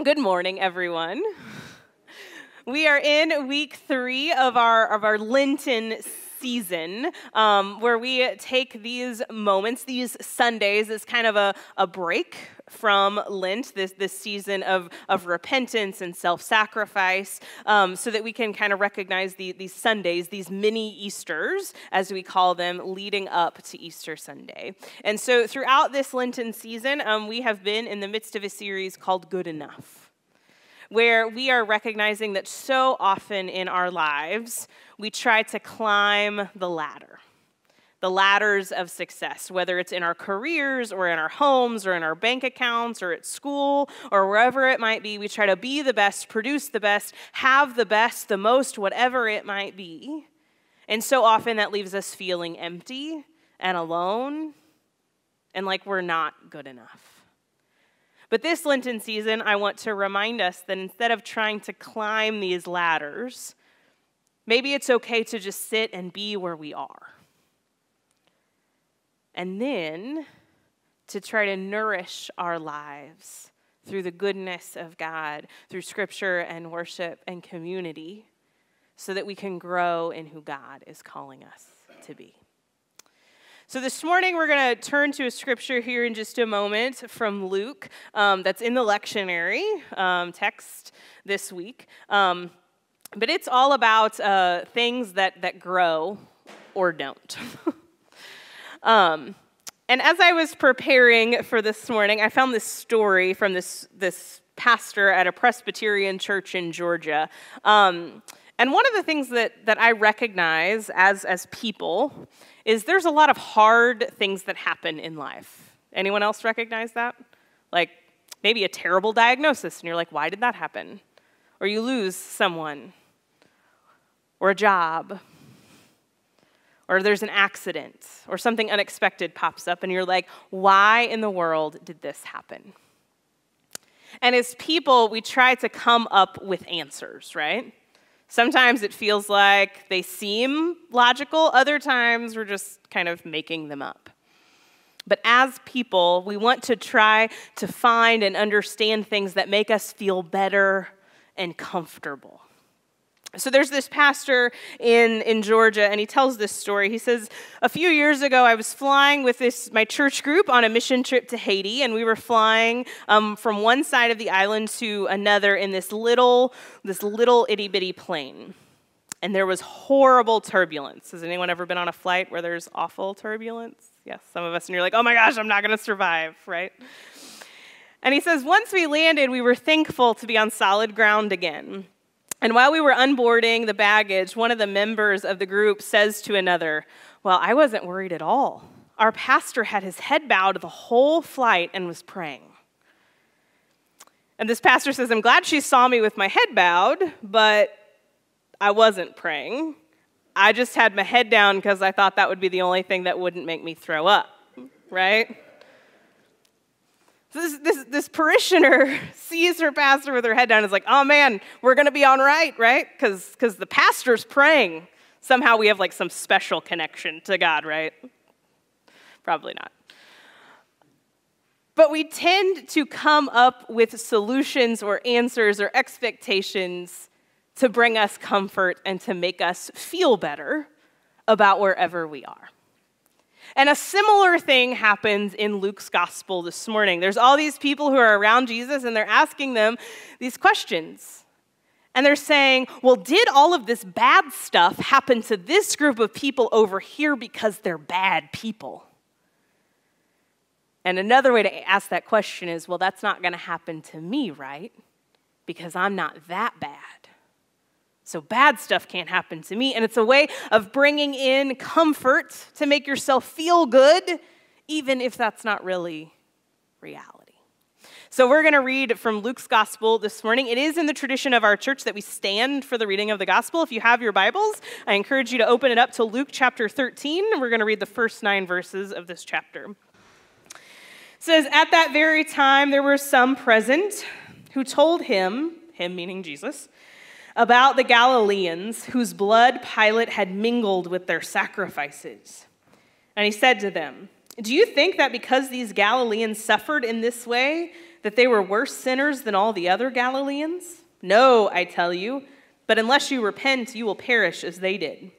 Good morning, everyone. We are in week three of our of our Lenten season, um, where we take these moments, these Sundays, as kind of a, a break from Lent, this, this season of, of repentance and self sacrifice, um, so that we can kind of recognize the, these Sundays, these mini Easters, as we call them, leading up to Easter Sunday. And so throughout this Lenten season, um, we have been in the midst of a series called Good Enough where we are recognizing that so often in our lives, we try to climb the ladder the ladders of success, whether it's in our careers or in our homes or in our bank accounts or at school or wherever it might be. We try to be the best, produce the best, have the best, the most, whatever it might be. And so often that leaves us feeling empty and alone and like we're not good enough. But this Lenten season, I want to remind us that instead of trying to climb these ladders, maybe it's okay to just sit and be where we are and then to try to nourish our lives through the goodness of God, through scripture and worship and community, so that we can grow in who God is calling us to be. So, this morning we're going to turn to a scripture here in just a moment from Luke um, that's in the lectionary um, text this week. Um, but it's all about uh, things that, that grow or don't. Um, and as I was preparing for this morning, I found this story from this, this pastor at a Presbyterian church in Georgia. Um, and one of the things that, that I recognize as, as people is there's a lot of hard things that happen in life. Anyone else recognize that? Like maybe a terrible diagnosis, and you're like, why did that happen? Or you lose someone, or a job, or there's an accident, or something unexpected pops up, and you're like, why in the world did this happen? And as people, we try to come up with answers, right? Sometimes it feels like they seem logical, other times we're just kind of making them up. But as people, we want to try to find and understand things that make us feel better and comfortable. So there's this pastor in, in Georgia, and he tells this story. He says, A few years ago, I was flying with this my church group on a mission trip to Haiti, and we were flying um, from one side of the island to another in this little, this little itty bitty plane. And there was horrible turbulence. Has anyone ever been on a flight where there's awful turbulence? Yes, some of us, and you're like, oh my gosh, I'm not gonna survive, right? And he says, once we landed, we were thankful to be on solid ground again. And while we were unboarding the baggage, one of the members of the group says to another, Well, I wasn't worried at all. Our pastor had his head bowed the whole flight and was praying. And this pastor says, I'm glad she saw me with my head bowed, but I wasn't praying. I just had my head down because I thought that would be the only thing that wouldn't make me throw up, right? This, this, this parishioner sees her pastor with her head down and is like, oh man, we're going to be on right, right? Because the pastor's praying. Somehow we have like some special connection to God, right? Probably not. But we tend to come up with solutions or answers or expectations to bring us comfort and to make us feel better about wherever we are. And a similar thing happens in Luke's gospel this morning. There's all these people who are around Jesus and they're asking them these questions. And they're saying, well, did all of this bad stuff happen to this group of people over here because they're bad people? And another way to ask that question is, well, that's not going to happen to me, right? Because I'm not that bad. So bad stuff can't happen to me. And it's a way of bringing in comfort to make yourself feel good, even if that's not really reality. So we're going to read from Luke's gospel this morning. It is in the tradition of our church that we stand for the reading of the gospel. If you have your Bibles, I encourage you to open it up to Luke chapter 13, and we're going to read the first nine verses of this chapter. It says, At that very time, there were some present who told him, him meaning Jesus, about the Galileans whose blood Pilate had mingled with their sacrifices. And he said to them, Do you think that because these Galileans suffered in this way, that they were worse sinners than all the other Galileans? No, I tell you, but unless you repent, you will perish as they did.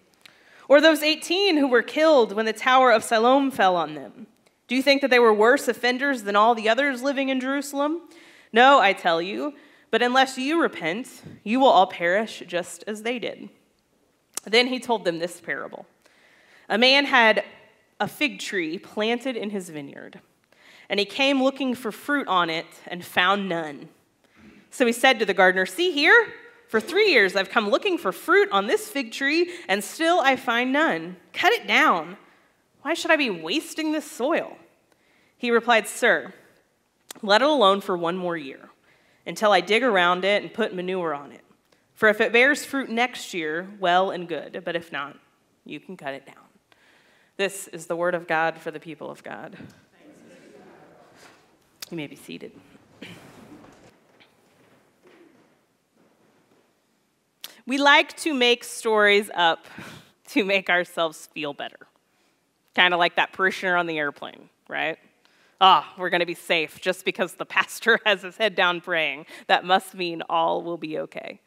Or those 18 who were killed when the Tower of Siloam fell on them. Do you think that they were worse offenders than all the others living in Jerusalem? No, I tell you, but unless you repent, you will all perish just as they did. Then he told them this parable A man had a fig tree planted in his vineyard, and he came looking for fruit on it and found none. So he said to the gardener, See here, for three years I've come looking for fruit on this fig tree, and still I find none. Cut it down. Why should I be wasting this soil? He replied, Sir, let it alone for one more year until I dig around it and put manure on it. For if it bears fruit next year, well and good, but if not, you can cut it down. This is the word of God for the people of God. You may be seated. We like to make stories up to make ourselves feel better. Kind of like that parishioner on the airplane, right? Ah, oh, we're going to be safe just because the pastor has his head down praying. That must mean all will be okay.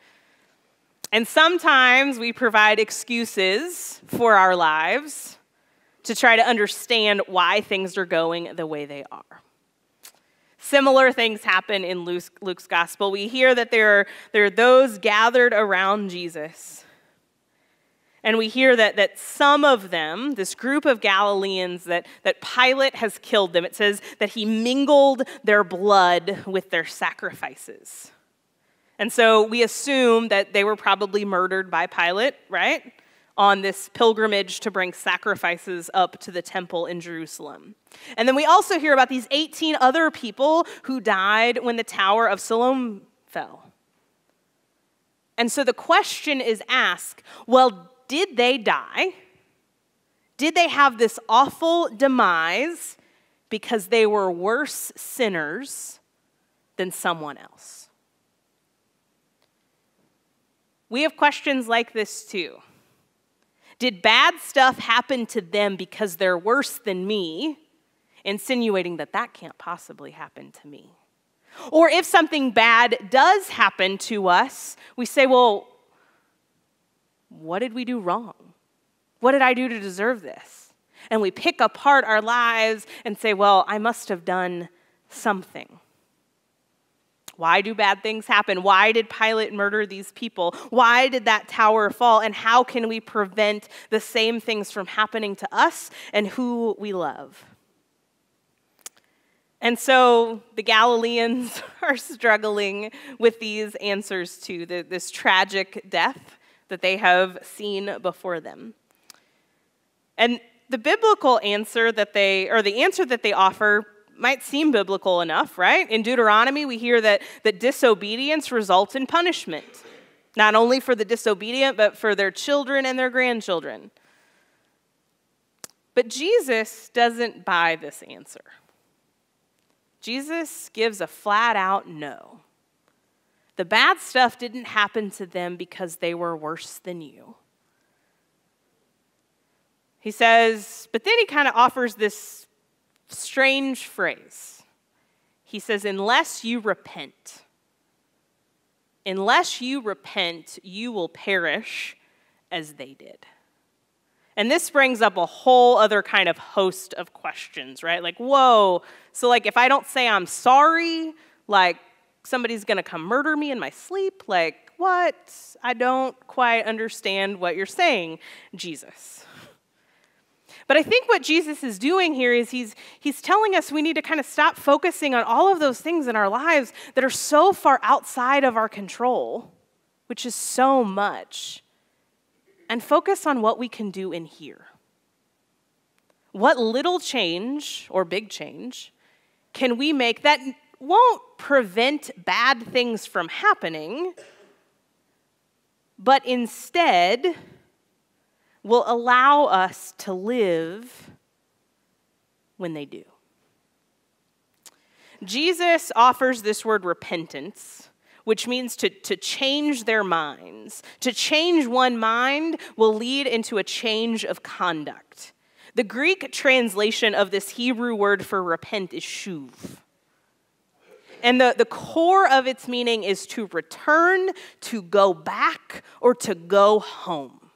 And sometimes we provide excuses for our lives to try to understand why things are going the way they are. Similar things happen in Luke's, Luke's gospel. We hear that there are, there are those gathered around Jesus. And we hear that, that some of them, this group of Galileans, that, that Pilate has killed them. It says that he mingled their blood with their sacrifices. And so we assume that they were probably murdered by Pilate, right? on this pilgrimage to bring sacrifices up to the temple in Jerusalem. And then we also hear about these 18 other people who died when the Tower of Siloam fell. And so the question is asked well, did they die? Did they have this awful demise because they were worse sinners than someone else? We have questions like this too. Did bad stuff happen to them because they're worse than me, insinuating that that can't possibly happen to me? Or if something bad does happen to us, we say, well, what did we do wrong? What did I do to deserve this? And we pick apart our lives and say, well, I must have done something. Why do bad things happen? Why did Pilate murder these people? Why did that tower fall? And how can we prevent the same things from happening to us and who we love? And so the Galileans are struggling with these answers to the, this tragic death that they have seen before them. And the biblical answer that they, or the answer that they offer, might seem biblical enough, right? In Deuteronomy, we hear that, that disobedience results in punishment, not only for the disobedient, but for their children and their grandchildren. But Jesus doesn't buy this answer. Jesus gives a flat out no. The bad stuff didn't happen to them because they were worse than you. He says, but then he kind of offers this strange phrase. He says, unless you repent, unless you repent, you will perish as they did. And this brings up a whole other kind of host of questions, right? Like, whoa, so like if I don't say I'm sorry, like somebody's gonna come murder me in my sleep? Like, what? I don't quite understand what you're saying, Jesus. But I think what Jesus is doing here is he's, he's telling us we need to kind of stop focusing on all of those things in our lives that are so far outside of our control, which is so much, and focus on what we can do in here. What little change or big change can we make that won't prevent bad things from happening, but instead, will allow us to live when they do. Jesus offers this word repentance, which means to, to change their minds. To change one mind will lead into a change of conduct. The Greek translation of this Hebrew word for repent is shuv. And the, the core of its meaning is to return, to go back, or to go home,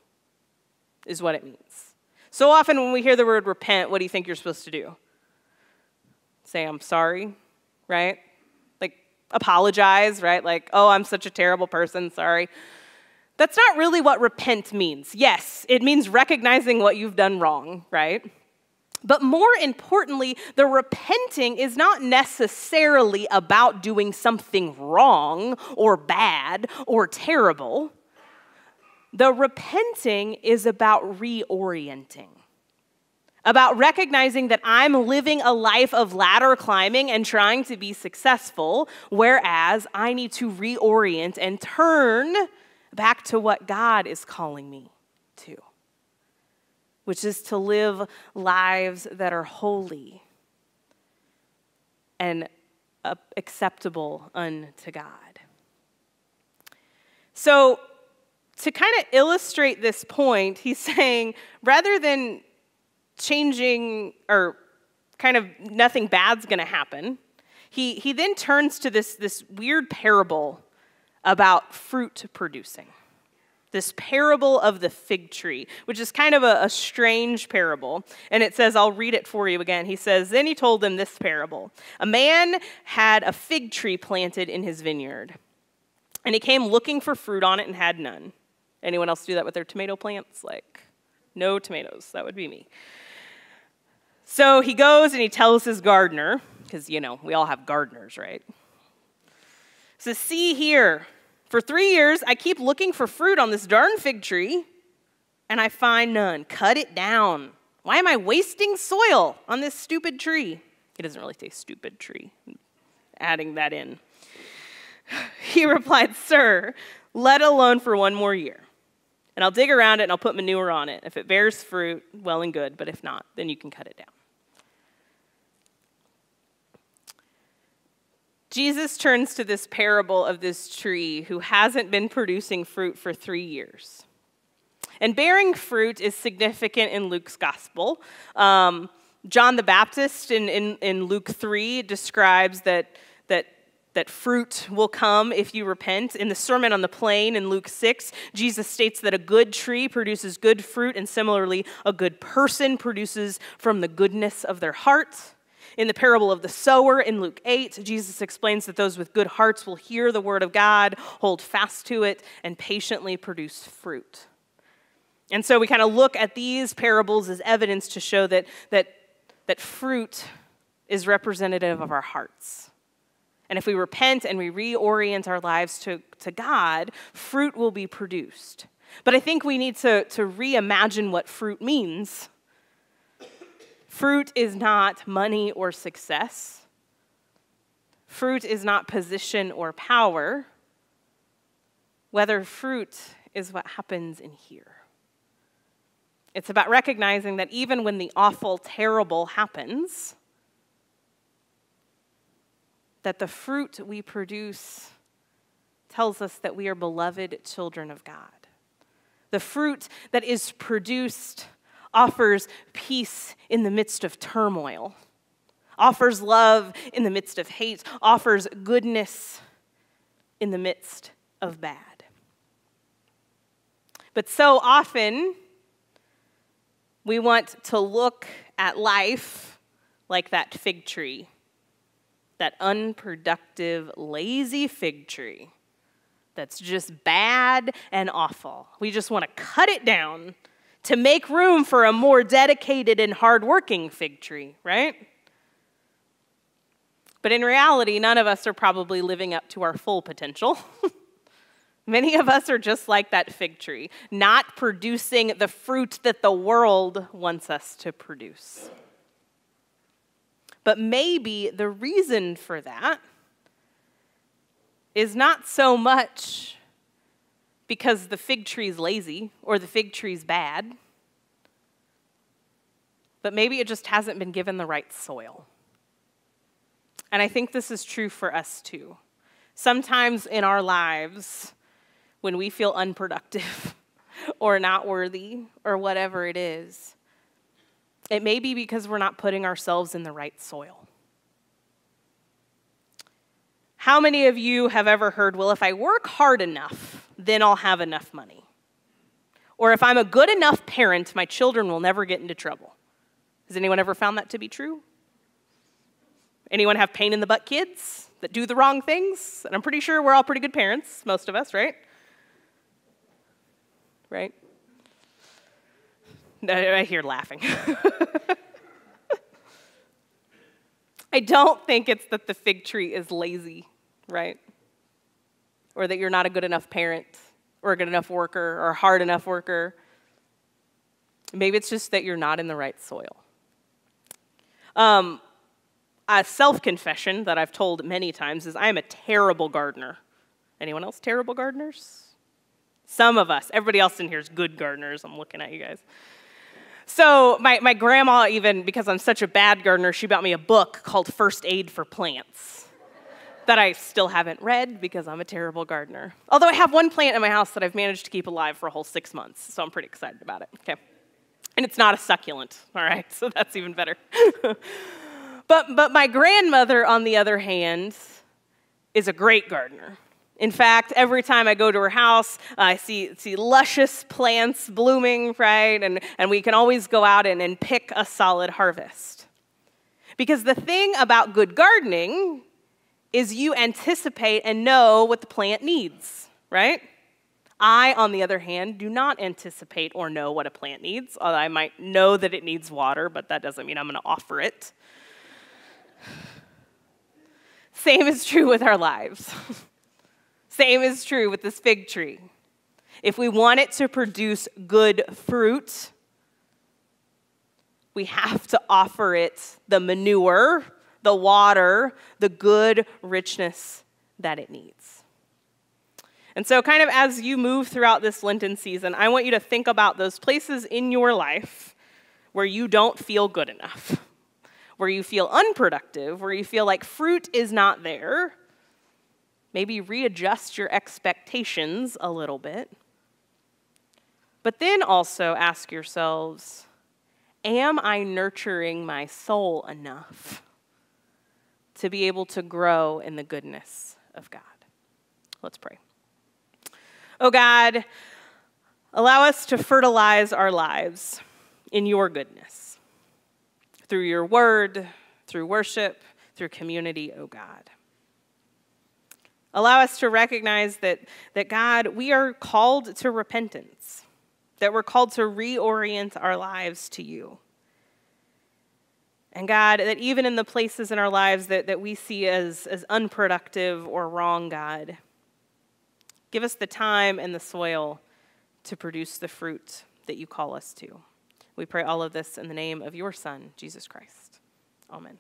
is what it means. So often when we hear the word repent, what do you think you're supposed to do? Say, I'm sorry, right? Like, apologize, right? Like, oh, I'm such a terrible person, sorry. That's not really what repent means. Yes, it means recognizing what you've done wrong, right? But more importantly, the repenting is not necessarily about doing something wrong or bad or terrible. The repenting is about reorienting, about recognizing that I'm living a life of ladder climbing and trying to be successful, whereas I need to reorient and turn back to what God is calling me to, which is to live lives that are holy and acceptable unto God. So, to kind of illustrate this point, he's saying rather than changing or kind of nothing bad's going to happen, he, he then turns to this, this weird parable about fruit producing. This parable of the fig tree, which is kind of a, a, strange parable. And it says, I'll read it for you again. He says, Then he told them this parable A man had a fig tree planted in his vineyard, and he came looking for fruit on it and had none. Anyone else do that with their tomato plants? Like, no tomatoes. That would be me. So he goes and he tells his gardener, because, you know, we all have gardeners, right? So, see here, for three years, I keep looking for fruit on this darn fig tree, and I find none. Cut it down. Why am I wasting soil on this stupid tree? It doesn't really say stupid tree, I'm adding that in. He replied, Sir, let alone for one more year. And I'll dig around it and I'll put manure on it. If it bears fruit, well and good, but if not, then you can cut it down. Jesus turns to this parable of this tree who hasn't been producing fruit for three years. And bearing fruit is significant in Luke's gospel. Um, John the Baptist in, in, in Luke 3 describes that, that that fruit will come if you repent. In the Sermon on the Plain in Luke 6, Jesus states that a good tree produces good fruit, and similarly, a good person produces from the goodness of their heart. In the parable of the sower in Luke 8, Jesus explains that those with good hearts will hear the word of God, hold fast to it, and patiently produce fruit. And so we kind of look at these parables as evidence to show that, that, that fruit is representative of our hearts. And if we repent and we reorient our lives to, to God, fruit will be produced. But I think we need to, to reimagine what fruit means. Fruit is not money or success. Fruit is not position or power. Whether fruit is what happens in here. It's about recognizing that even when the awful, terrible happens, that the fruit we produce tells us that we are beloved children of God. The fruit that is produced offers peace in the midst of turmoil, offers love in the midst of hate, offers goodness in the midst of bad. But so often, we want to look at life like that fig tree that unproductive, lazy fig tree that's just bad and awful. We just want to cut it down to make room for a more dedicated and hardworking fig tree, right? But in reality, none of us are probably living up to our full potential. Many of us are just like that fig tree, not producing the fruit that the world wants us to produce. But maybe the reason for that is not so much because the fig tree is lazy or the fig tree is bad, but maybe it just hasn't been given the right soil. And I think this is true for us too. Sometimes in our lives, when we feel unproductive or not worthy or whatever it is, It may be because we're not putting ourselves in the right soil. How many of you have ever heard, well, if I work hard enough, then I'll have enough money? Or if I'm a good enough parent, my children will never get into trouble. Has anyone ever found that to be true? Anyone have pain in the butt kids that do the wrong things? And I'm pretty sure we're all pretty good parents, most of us, right? Right? I hear laughing. I don't think it's that the fig tree is lazy, right? Or that you're not a good enough parent or a good enough worker or a hard enough worker. Maybe it's just that you're not in the right soil. Um, a self confession that I've told many times is I am a terrible gardener. Anyone else terrible gardeners? Some of us. Everybody else in here is good gardeners. I'm looking at you guys. So, my, my grandma, even because I'm such a bad gardener, she bought me a book called First Aid for Plants that I still haven't read because I'm a terrible gardener. Although I have one plant in my house that I've managed to keep alive for a whole six months, so I'm pretty excited about it. Okay. And it's not a succulent, all right, so that's even better. but, but my grandmother, on the other hand, is a great gardener. In fact, every time I go to her house, I see, see luscious plants blooming, right? And, and we can always go out and, and pick a solid harvest. Because the thing about good gardening is you anticipate and know what the plant needs, right? I, on the other hand, do not anticipate or know what a plant needs. Although I might know that it needs water, but that doesn't mean I'm going to offer it. Same is true with our lives. Same is true with this fig tree. If we want it to produce good fruit, we have to offer it the manure the water, the good richness that it needs. And so, kind of as you move throughout this Lenten season, I want you to think about those places in your life where you don't feel good enough, where you feel unproductive, where you feel like fruit is not there. Maybe readjust your expectations a little bit. But then also ask yourselves Am I nurturing my soul enough? To be able to grow in the goodness of God. Let's pray. Oh God, allow us to fertilize our lives in your goodness through your word, through worship, through community, oh God. Allow us to recognize that, that God, we are called to repentance, that we're called to reorient our lives to you. And God, that even in the places in our lives that, that we see as, as unproductive or wrong, God, give us the time and the soil to produce the fruit that you call us to. We pray all of this in the name of your Son, Jesus Christ. Amen.